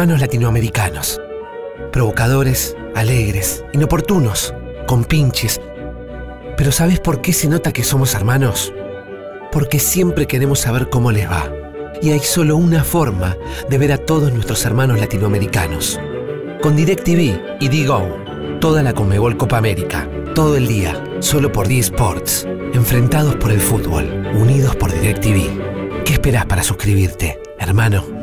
hermanos latinoamericanos. Provocadores, alegres, inoportunos, con pinches. Pero ¿sabes por qué se nota que somos hermanos? Porque siempre queremos saber cómo les va. Y hay solo una forma de ver a todos nuestros hermanos latinoamericanos. Con DirecTV y DGO, toda la Conmebol Copa América, todo el día, solo por D-Sports, enfrentados por el fútbol, unidos por DirecTV. ¿Qué esperas para suscribirte, hermano?